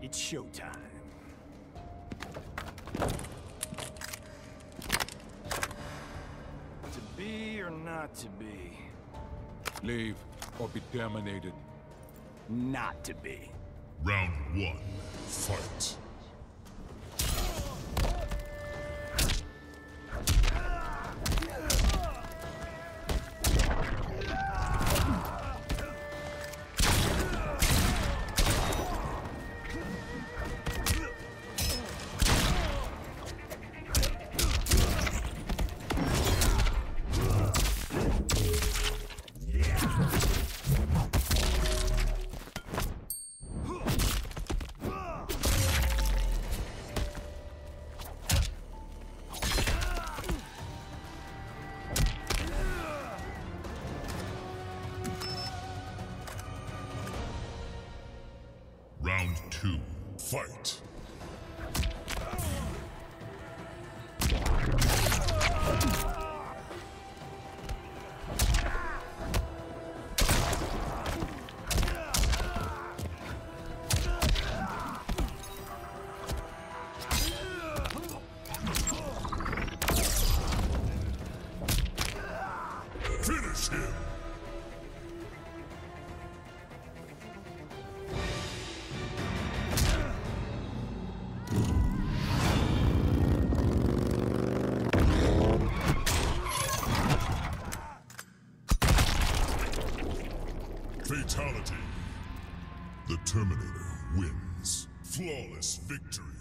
It's showtime. To be or not to be? Leave or be terminated. Not to be. Round one, fight. Round two, fight. Fatality. The Terminator wins. Flawless victory.